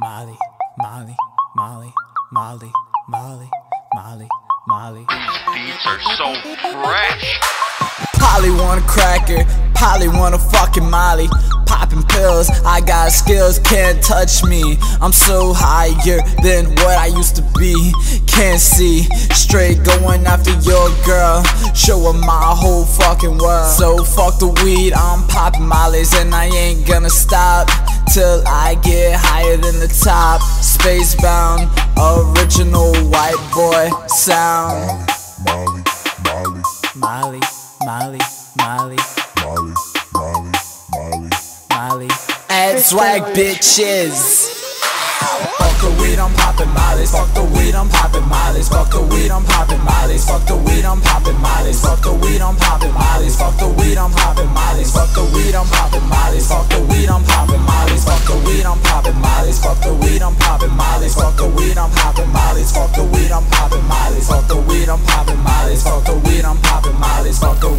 Molly, Molly, Molly, Molly, Molly, Molly, Molly. These Beats are so fresh. Polly want a cracker, Polly want a fucking Molly. Popping pills, I got skills, can't touch me. I'm so higher than what I used to be. Can't see, straight going after your girl. Show her my whole fucking world. So fuck the weed, I'm popping Molly's and I ain't gonna stop till I get higher than the top. Spacebound, original white boy sound. Molly, Molly, Molly, Molly, Molly, Molly, Molly. Ads like bitches. Fucker, we don't.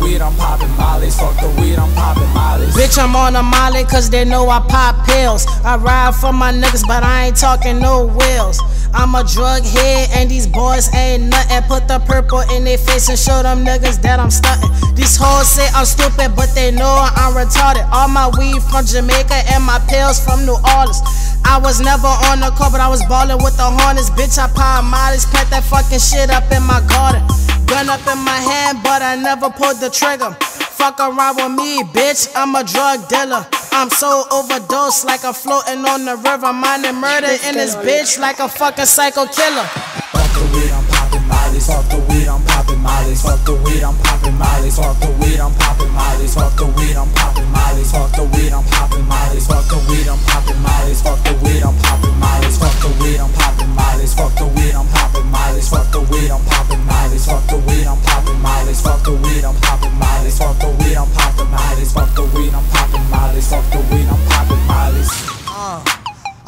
Weed, I'm popping mollies. Fuck the weed, I'm popping mollies. Bitch, I'm on a molly cause they know I pop pills. I ride for my niggas, but I ain't talking no wheels. I'm a drug head and these boys ain't nothing. Put the purple in their face and show them niggas that I'm stunting. These hoes say I'm stupid, but they know I'm retarded. All my weed from Jamaica and my pills from New Orleans. I was never on the court, but I was ballin' with the Hornets. Bitch, I pop mollies, pack that fucking shit up in my garden. Gun up in my hand, but I never pulled the trigger. Fuck around with me, bitch. I'm a drug dealer. I'm so overdosed, like I'm floating on the river. Minding murder in this bitch, like a fucking psycho killer. Fuck the weed, I'm popping mollies. Fuck the weed, I'm popping mollies. Fuck the weed, I'm popping mollies. Fuck the weed, I'm popping mollies. Fuck the weed, I'm popping mollies. Fuck the weed, I'm popping mollies. Fuck the weed, I'm popping mollies.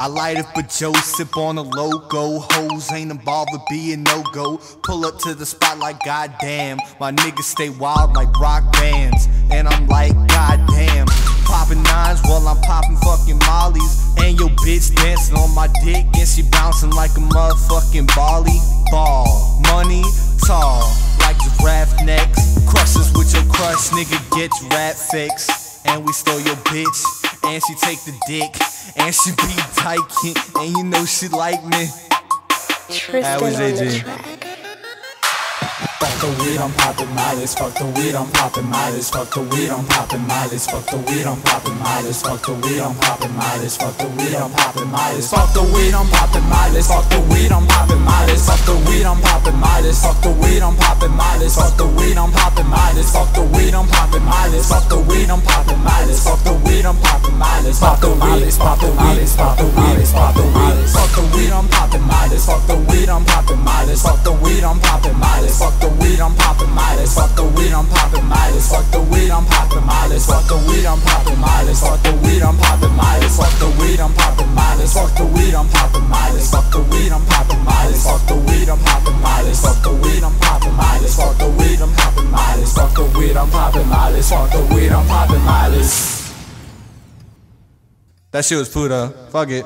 I light up a Joe, sip on a logo. Hoes ain't involved with being no go. Pull up to the spot like goddamn. My niggas stay wild like rock bands. And I'm like goddamn. Popping nines while I'm popping fucking mollies. And your bitch dancing on my dick. And she bouncing like a motherfucking Bali ball. Money tall like giraffe necks. Crushes with your crush, nigga gets rat fix. And we stole your bitch. And she take the dick. And she be tyking. And you know she like me. That was AJ. Fuck the weed, I'm popping mollies. Fuck the weed, I'm popping mollies. Fuck the weed, I'm popping mollies. Fuck the weed, I'm popping mollies. Fuck the weed, I'm popping mollies. Fuck the weed, I'm popping mollies. Fuck the weed, I'm popping mollies. Fuck the weed, I'm popping mollies. Fuck the weed, I'm popping mollies. Fuck the weed, I'm popping mollies. Fuck the weed, I'm popping mollies. Fuck the weed, I'm popping mollies. Fuck the weed, I'm popping mollies. Fuck the mollies, pop the mollies, pop the mollies, pop the mollies. Fuck the weed, I'm popping mollies. Fuck the weed, I'm popping mollies. Fuck the weed, I'm popping mollies. Fuck the weed, I'm popping mollies. Fuck the weed, I'm popping mollies. Fuck the weed, I'm popping mollies. Fuck the weed, I'm popping mollies. Fuck the weed, I'm popping mollies. Fuck the weed, I'm popping mollies. Fuck the weed, I'm popping mollies. Fuck the weed, I'm popping mollies. Fuck the weed, I'm popping mollies. Fuck the weed, I'm popping mollies. Fuck the weed, I'm popping mollies. Fuck the weed, I'm popping mollies. Fuck the weed, I'm popping. That shit was Puda. Fuck it.